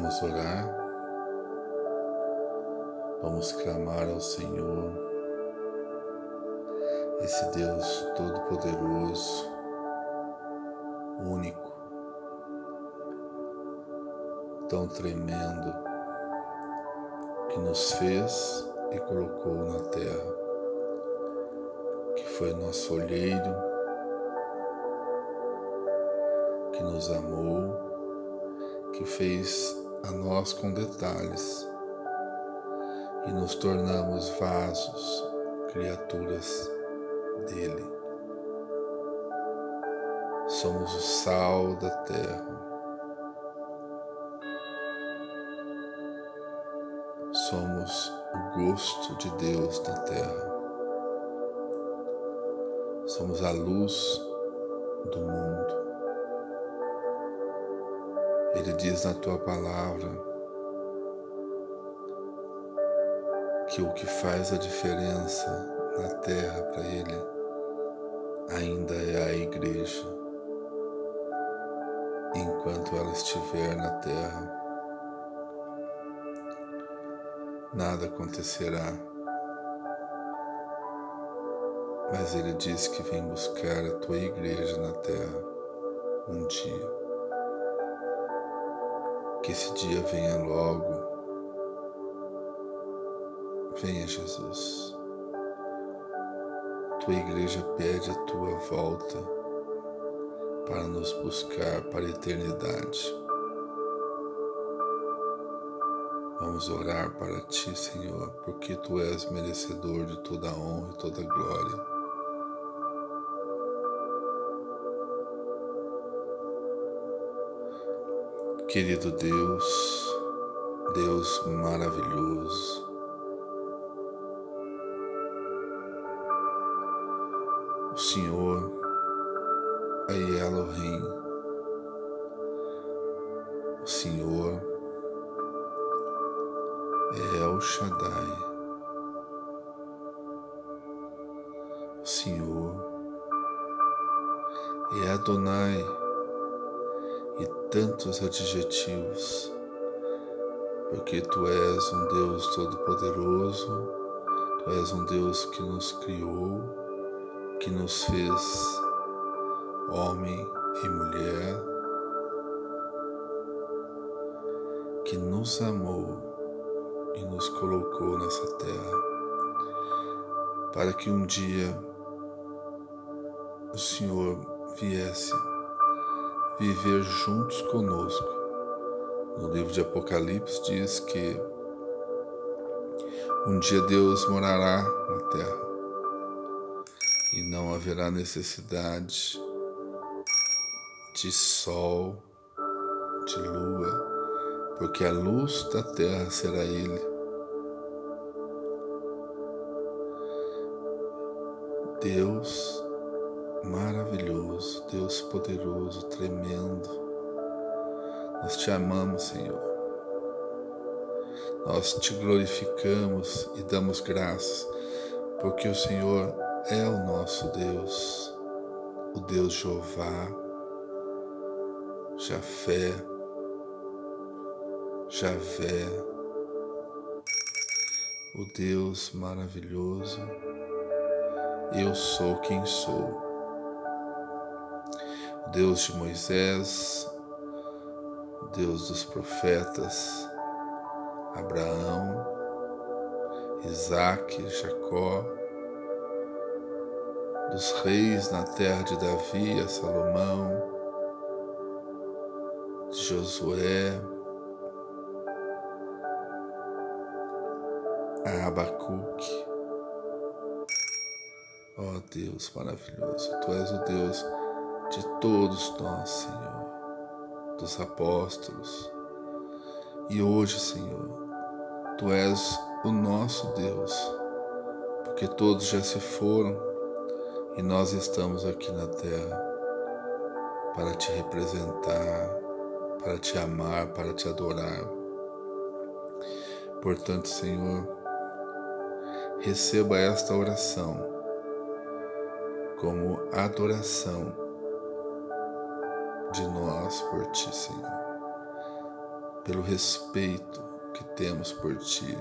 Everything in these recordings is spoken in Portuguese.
Vamos orar, vamos clamar ao Senhor, esse Deus Todo-Poderoso, único, tão tremendo, que nos fez e colocou na terra, que foi nosso olheiro, que nos amou que fez a nós com detalhes e nos tornamos vasos, criaturas dele. Somos o sal da terra. Somos o gosto de Deus na terra. Somos a luz do mundo. Ele diz na tua palavra que o que faz a diferença na terra para Ele ainda é a igreja. Enquanto ela estiver na terra, nada acontecerá. Mas Ele diz que vem buscar a tua igreja na terra um dia que esse dia venha logo. Venha, Jesus. Tua igreja pede a tua volta para nos buscar para a eternidade. Vamos orar para ti, Senhor, porque tu és merecedor de toda a honra e toda a glória. Querido Deus, Deus maravilhoso, o Senhor é Elohim, o Senhor é El Shaddai, o Senhor é Adonai e tantos adjetivos, porque tu és um Deus todo-poderoso, tu és um Deus que nos criou, que nos fez homem e mulher, que nos amou e nos colocou nessa terra, para que um dia o Senhor viesse viver juntos conosco. No livro de Apocalipse diz que um dia Deus morará na terra e não haverá necessidade de sol, de lua, porque a luz da terra será Ele. Deus poderoso, tremendo. Nós te amamos, Senhor. Nós te glorificamos e damos graças, porque o Senhor é o nosso Deus, o Deus Jeová, Jafé, Javé, o Deus maravilhoso. Eu sou quem sou. Deus de Moisés, Deus dos profetas, Abraão, Isaac, Jacó, dos reis na terra de Davi, a Salomão, de Josué, a Abacuque. Ó oh Deus maravilhoso, Tu és o Deus de todos nós, Senhor, dos apóstolos. E hoje, Senhor, Tu és o nosso Deus, porque todos já se foram e nós estamos aqui na terra para te representar, para te amar, para te adorar. Portanto, Senhor, receba esta oração como adoração de nós por ti, Senhor. pelo respeito que temos por Ti,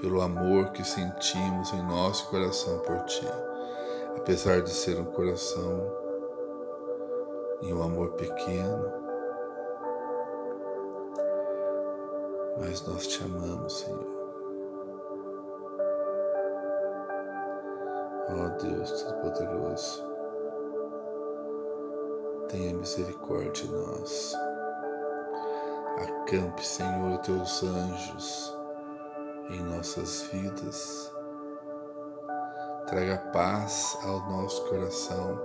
pelo amor que sentimos em nosso coração por Ti, apesar de ser um coração e um amor pequeno, mas nós te amamos, Senhor. Ó oh Deus Todo-Poderoso, tenha misericórdia de nós. Acampe, Senhor, teus anjos em nossas vidas. Traga paz ao nosso coração.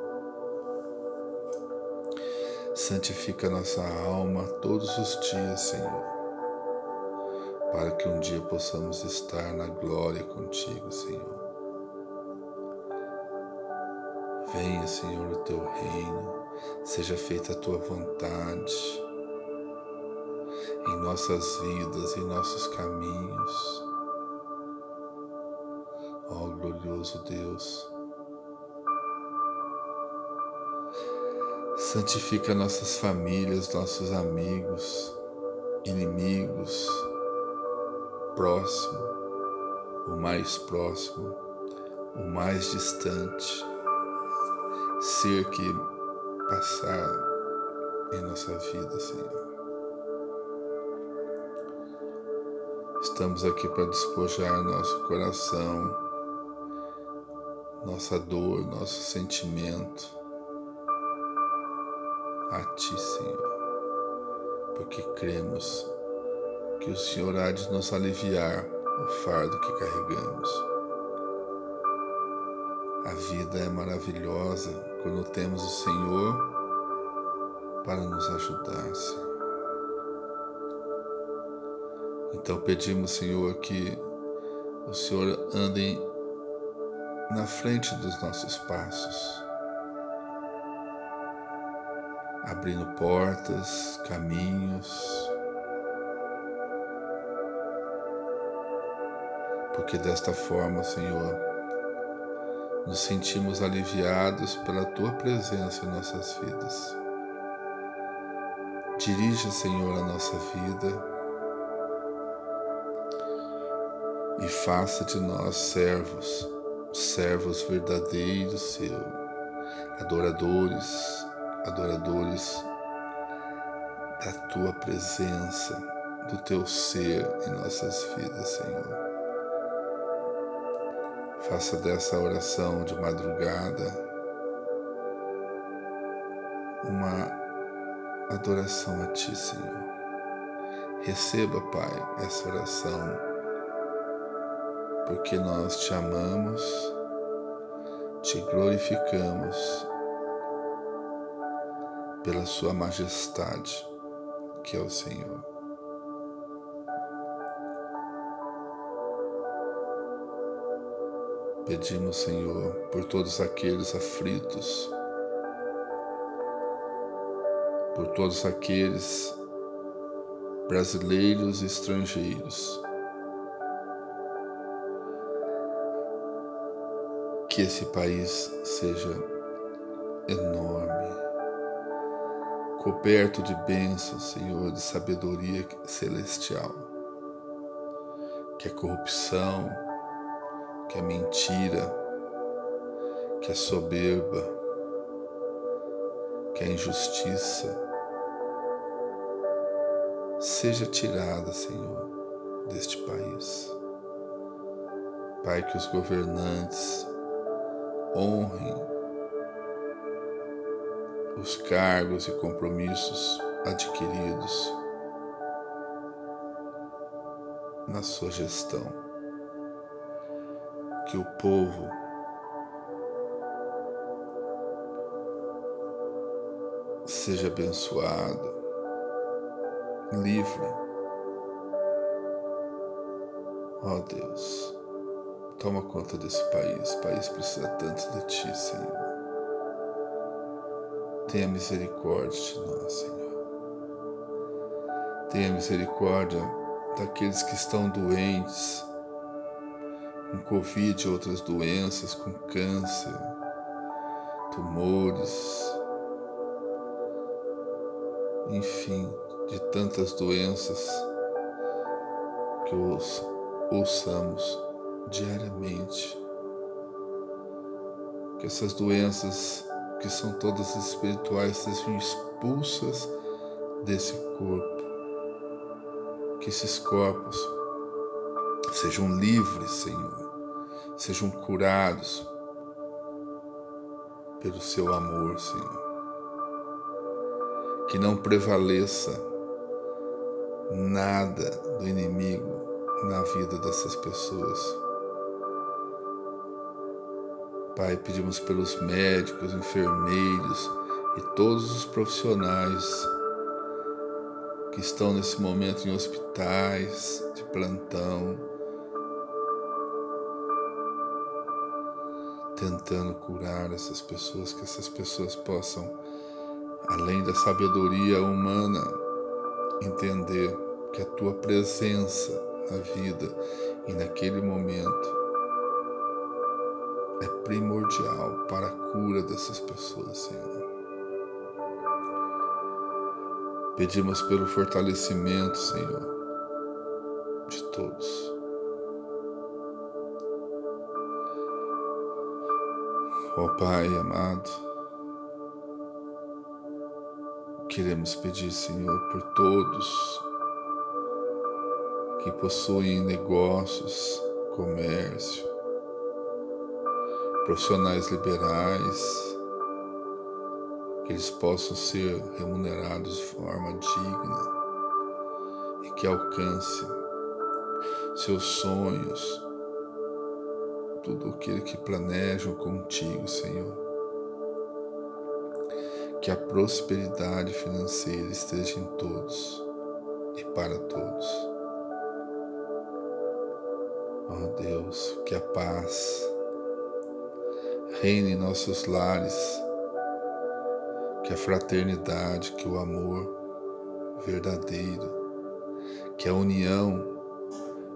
Santifica nossa alma todos os dias, Senhor, para que um dia possamos estar na glória contigo, Senhor. Venha, Senhor, o teu reino, seja feita a tua vontade em nossas vidas, em nossos caminhos. Ó oh, glorioso Deus, santifica nossas famílias, nossos amigos, inimigos, próximo, o mais próximo, o mais distante, ser que passar em nossa vida, Senhor. Estamos aqui para despojar nosso coração, nossa dor, nosso sentimento a Ti, Senhor, porque cremos que o Senhor há de nos aliviar o fardo que carregamos. A vida é maravilhosa quando temos o Senhor para nos ajudar, Senhor. Então pedimos, Senhor, que o Senhor ande na frente dos nossos passos, abrindo portas, caminhos, porque desta forma, Senhor, nos sentimos aliviados pela Tua presença em nossas vidas. Dirija, Senhor, a nossa vida e faça de nós servos, servos verdadeiros seu, adoradores, adoradores da tua presença, do teu ser em nossas vidas, Senhor. Faça dessa oração de madrugada uma adoração a Ti, Senhor. Receba, Pai, essa oração porque nós te amamos, te glorificamos pela Sua majestade, que é o Senhor. Pedimos, Senhor, por todos aqueles aflitos, por todos aqueles brasileiros e estrangeiros que esse país seja enorme, coberto de bênçãos, Senhor, de sabedoria celestial. Que a corrupção, que a mentira, que a soberba, que a injustiça seja tirada, Senhor, deste país. Pai, que os governantes honrem os cargos e compromissos adquiridos na sua gestão. Que o povo seja abençoado, livre. Ó oh Deus. Toma conta desse país. O país precisa tanto de ti, Senhor. Tenha misericórdia de nós, Senhor. Tenha misericórdia daqueles que estão doentes, com Covid e outras doenças, com câncer, tumores, enfim, de tantas doenças que os ouçamos diariamente. Que essas doenças, que são todas espirituais, sejam expulsas desse corpo. Que esses corpos sejam livres, Senhor, sejam curados pelo seu amor, Senhor. Que não prevaleça nada do inimigo na vida dessas pessoas. Pai, pedimos pelos médicos, enfermeiros e todos os profissionais que estão nesse momento em hospitais, de plantão, tentando curar essas pessoas, que essas pessoas possam, além da sabedoria humana, entender que a tua presença na vida e naquele momento é primordial para a cura dessas pessoas, Senhor. Pedimos pelo fortalecimento, Senhor, de todos. Ó Pai amado, queremos pedir, Senhor, por todos que possuem negócios, comércio, profissionais liberais, que eles possam ser remunerados de forma digna e que alcancem seus sonhos, tudo aquilo que planejam contigo, Senhor. Que a prosperidade financeira esteja em todos e para todos. Ó oh Deus, que a paz reine em nossos lares, que a fraternidade, que o amor verdadeiro, que a união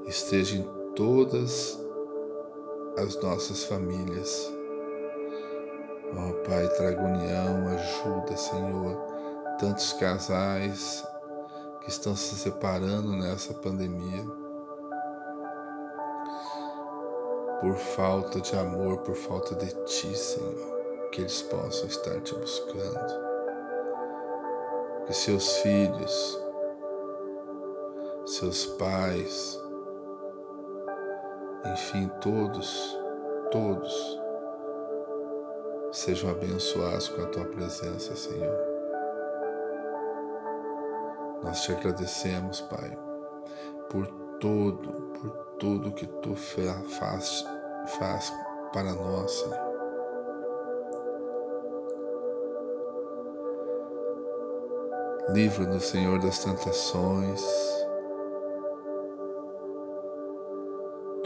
esteja em todas as nossas famílias. Ó oh, Pai, traga união, ajuda, Senhor, tantos casais que estão se separando nessa pandemia. por falta de amor, por falta de Ti, Senhor, que eles possam estar Te buscando. Que seus filhos, seus pais, enfim, todos, todos sejam abençoados com a Tua presença, Senhor. Nós te agradecemos, Pai, por todo, por tudo que tu faz, faz para nós, Senhor. Livra-nos, Senhor, das tentações,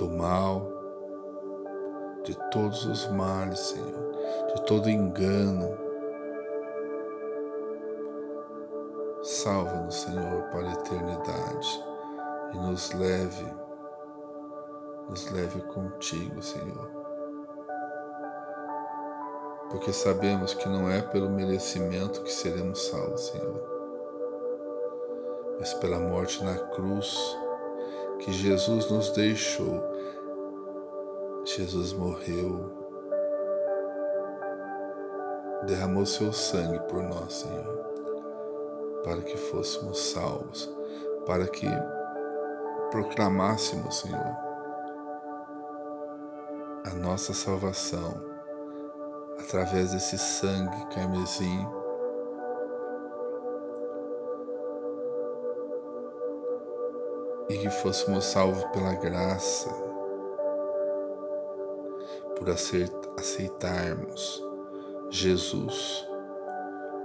do mal, de todos os males, Senhor, de todo engano. Salva-nos, Senhor, para a eternidade e nos leve nos leve contigo, Senhor. Porque sabemos que não é pelo merecimento que seremos salvos, Senhor, mas pela morte na cruz que Jesus nos deixou. Jesus morreu, derramou seu sangue por nós, Senhor, para que fôssemos salvos, para que proclamássemos, Senhor, a nossa salvação através desse sangue carmesim. E que fôssemos salvos pela graça, por aceitarmos Jesus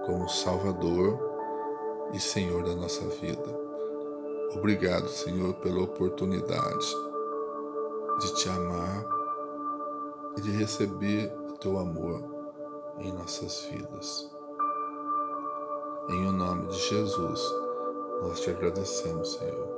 como Salvador e Senhor da nossa vida. Obrigado, Senhor, pela oportunidade de te amar e de receber o teu amor em nossas vidas. Em o nome de Jesus, nós te agradecemos, Senhor.